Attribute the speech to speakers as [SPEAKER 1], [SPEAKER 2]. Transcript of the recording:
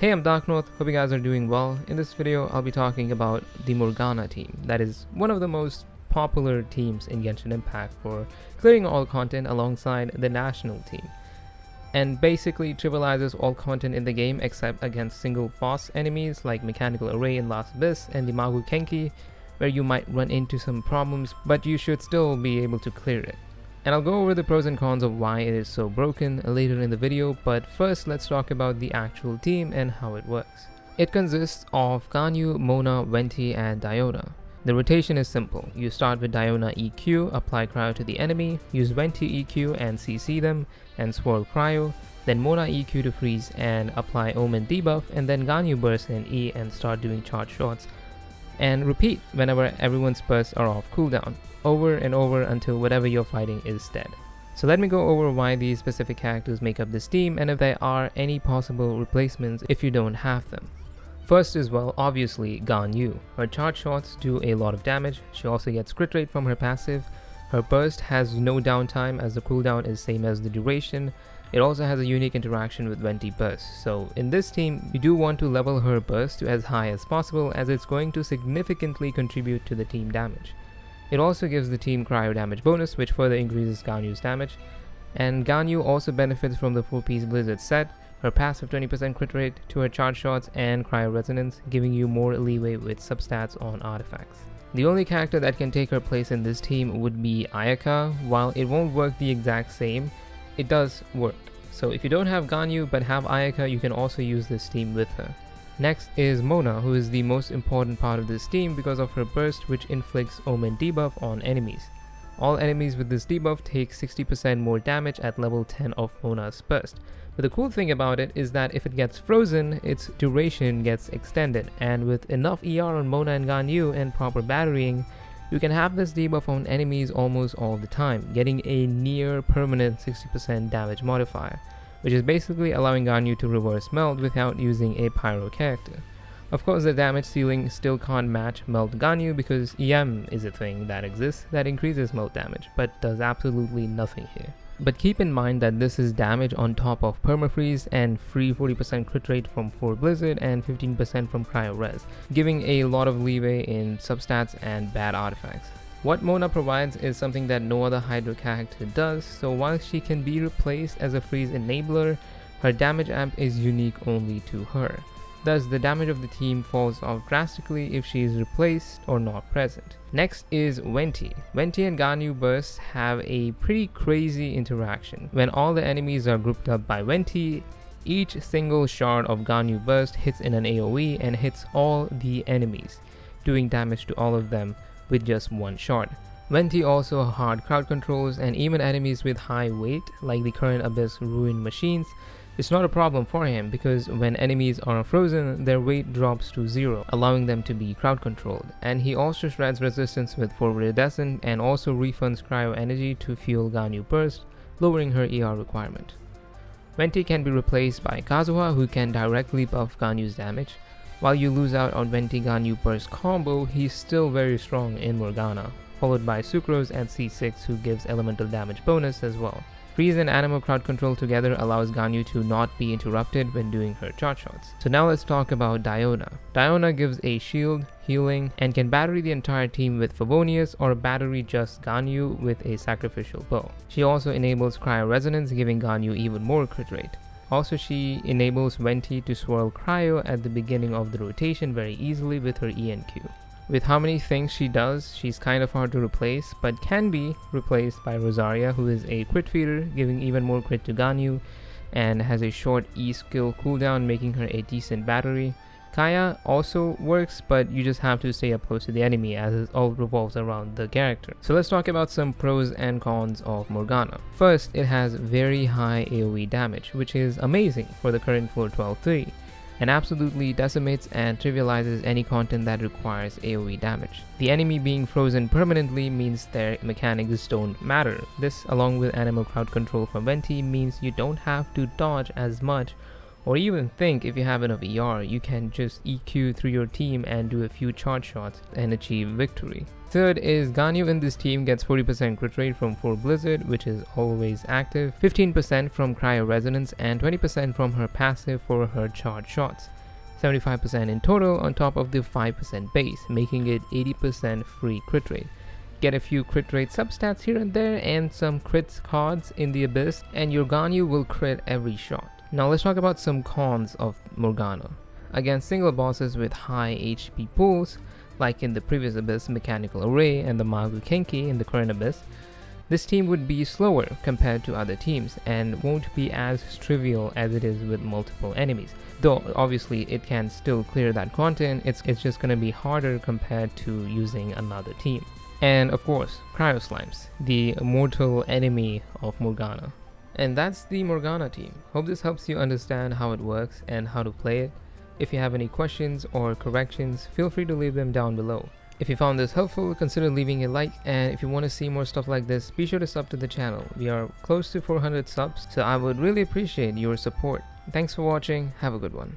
[SPEAKER 1] Hey, I'm Darknorth, hope you guys are doing well. In this video, I'll be talking about the Morgana team. That is one of the most popular teams in Genshin Impact for clearing all content alongside the national team. And basically trivializes all content in the game except against single boss enemies like Mechanical Array in Last Abyss and the Magu Kenki, where you might run into some problems, but you should still be able to clear it. And I'll go over the pros and cons of why it is so broken later in the video, but first let's talk about the actual team and how it works. It consists of Ganyu, Mona, Venti, and Diona. The rotation is simple. You start with Diona EQ, apply Cryo to the enemy, use Venti EQ and CC them, and swirl Cryo, then Mona EQ to freeze and apply Omen debuff, and then Ganyu burst in E and start doing charge shots. And repeat whenever everyone's bursts are off cooldown over and over until whatever you're fighting is dead. So let me go over why these specific characters make up this team and if there are any possible replacements if you don't have them. First is well obviously Ganyu. Her charge shots do a lot of damage, she also gets crit rate from her passive, her burst has no downtime as the cooldown is same as the duration, it also has a unique interaction with Venti burst, so in this team you do want to level her burst to as high as possible as it's going to significantly contribute to the team damage. It also gives the team cryo damage bonus which further increases Ganyu's damage. And Ganyu also benefits from the 4-piece Blizzard set, her passive 20% crit rate to her charge shots and cryo resonance, giving you more leeway with substats on artifacts. The only character that can take her place in this team would be Ayaka. While it won't work the exact same, it does work. So if you don't have Ganyu but have Ayaka, you can also use this team with her. Next is Mona, who is the most important part of this team because of her burst which inflicts Omen debuff on enemies. All enemies with this debuff take 60% more damage at level 10 of Mona's burst. But the cool thing about it is that if it gets frozen, its duration gets extended, and with enough ER on Mona and Ganyu and proper batterying, you can have this debuff on enemies almost all the time, getting a near permanent 60% damage modifier which is basically allowing Ganyu to reverse melt without using a pyro character. Of course the damage ceiling still can't match melt Ganyu because EM is a thing that exists that increases melt damage but does absolutely nothing here. But keep in mind that this is damage on top of permafreeze and free 40% crit rate from 4 Blizzard and 15% from Cryo Res, giving a lot of leeway in substats and bad artifacts. What Mona provides is something that no other Hydro character does, so while she can be replaced as a freeze enabler, her damage amp is unique only to her. Thus, the damage of the team falls off drastically if she is replaced or not present. Next is Venti. Venti and Ganyu bursts have a pretty crazy interaction. When all the enemies are grouped up by Venti, each single shard of Ganyu burst hits in an AoE and hits all the enemies, doing damage to all of them with just one shot. Venti also hard crowd controls and even enemies with high weight like the current Abyss Ruin machines it's not a problem for him because when enemies are frozen, their weight drops to zero, allowing them to be crowd controlled. And he also shreds resistance with four Viridescent and also refunds cryo energy to fuel Ganyu burst, lowering her ER requirement. Venti can be replaced by Kazuha who can directly buff Ganyu's damage, while you lose out on Venti Ganyu Burst combo, he's still very strong in Morgana, followed by Sucrose and C6 who gives elemental damage bonus as well. Freeze and Anemo crowd control together allows Ganyu to not be interrupted when doing her charge shots. So now let's talk about Diona. Diona gives a shield, healing, and can battery the entire team with Favonius or battery just Ganyu with a sacrificial bow. She also enables Cryo Resonance giving Ganyu even more crit rate. Also, she enables Venti to swirl Cryo at the beginning of the rotation very easily with her ENQ. With how many things she does, she's kind of hard to replace, but can be replaced by Rosaria, who is a crit feeder, giving even more crit to Ganyu, and has a short E skill cooldown, making her a decent battery. Kaeya also works, but you just have to stay up close to the enemy as it all revolves around the character. So let's talk about some pros and cons of Morgana. First, it has very high AoE damage, which is amazing for the current 412-3 and absolutely decimates and trivializes any content that requires AoE damage. The enemy being frozen permanently means their mechanics don't matter. This along with Anemo crowd control from Venti means you don't have to dodge as much or even think if you have enough ER, you can just EQ through your team and do a few charge shots and achieve victory. Third is Ganyu in this team gets 40% crit rate from 4 Blizzard, which is always active, 15% from Cryo Resonance, and 20% from her passive for her charge shots. 75% in total on top of the 5% base, making it 80% free crit rate. Get a few crit rate substats here and there and some crit cards in the Abyss and your Ganyu will crit every shot. Now let's talk about some cons of Morgana. Against single bosses with high HP pools, like in the previous Abyss Mechanical Array and the Magu Kenki in the current Abyss, this team would be slower compared to other teams and won't be as trivial as it is with multiple enemies. Though obviously it can still clear that content, it's, it's just gonna be harder compared to using another team. And of course, Cryo Slimes, the mortal enemy of Morgana. And that's the Morgana team. Hope this helps you understand how it works and how to play it. If you have any questions or corrections, feel free to leave them down below. If you found this helpful, consider leaving a like and if you want to see more stuff like this, be sure to sub to the channel. We are close to 400 subs, so I would really appreciate your support. Thanks for watching, have a good one.